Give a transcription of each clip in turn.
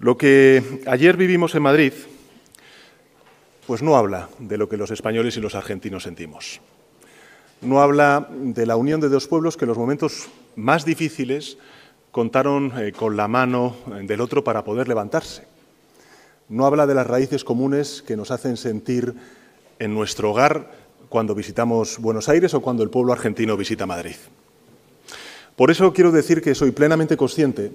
Lo que ayer vivimos en Madrid, pues no habla de lo que los españoles y los argentinos sentimos. No habla de la unión de dos pueblos que en los momentos más difíciles contaron eh, con la mano del otro para poder levantarse. No habla de las raíces comunes que nos hacen sentir en nuestro hogar cuando visitamos Buenos Aires o cuando el pueblo argentino visita Madrid. Por eso quiero decir que soy plenamente consciente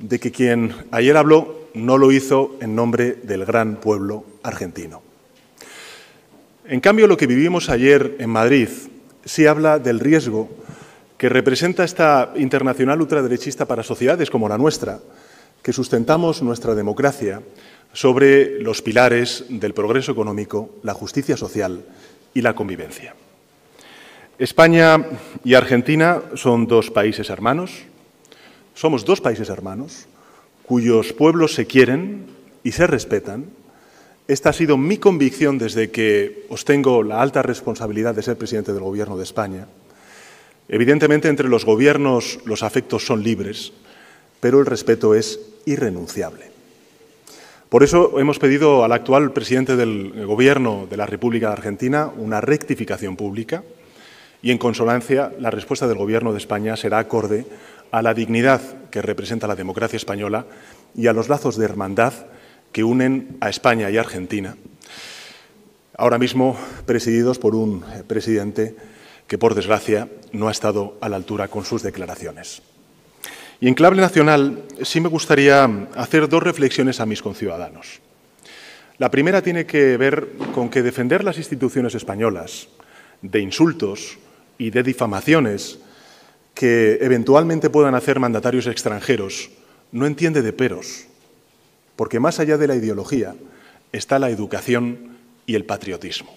de que quien ayer habló no lo hizo en nombre del gran pueblo argentino. En cambio, lo que vivimos ayer en Madrid sí habla del riesgo que representa esta internacional ultraderechista para sociedades como la nuestra, que sustentamos nuestra democracia sobre los pilares del progreso económico, la justicia social y la convivencia. España y Argentina son dos países hermanos, somos dos países hermanos cuyos pueblos se quieren y se respetan. Esta ha sido mi convicción desde que os tengo la alta responsabilidad de ser presidente del Gobierno de España. Evidentemente, entre los gobiernos los afectos son libres, pero el respeto es irrenunciable. Por eso hemos pedido al actual presidente del Gobierno de la República de Argentina una rectificación pública y, en consonancia, la respuesta del Gobierno de España será acorde a la dignidad que representa la democracia española y a los lazos de hermandad que unen a España y Argentina, ahora mismo presididos por un presidente que, por desgracia, no ha estado a la altura con sus declaraciones. Y en clave nacional sí me gustaría hacer dos reflexiones a mis conciudadanos. La primera tiene que ver con que defender las instituciones españolas de insultos y de difamaciones que eventualmente puedan hacer mandatarios extranjeros no entiende de peros, porque más allá de la ideología está la educación y el patriotismo.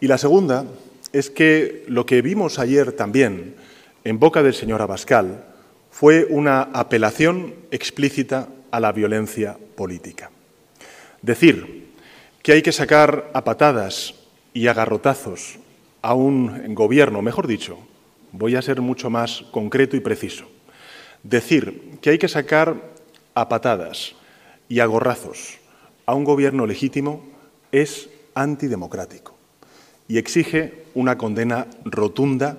Y la segunda es que lo que vimos ayer también en boca del señor Abascal fue una apelación explícita a la violencia política. Decir que hay que sacar a patadas y a garrotazos a un gobierno, mejor dicho, voy a ser mucho más concreto y preciso. Decir que hay que sacar a patadas y a gorrazos a un gobierno legítimo es antidemocrático y exige una condena rotunda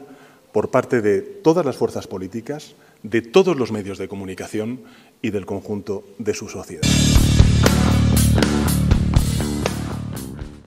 por parte de todas las fuerzas políticas, de todos los medios de comunicación y del conjunto de su sociedad.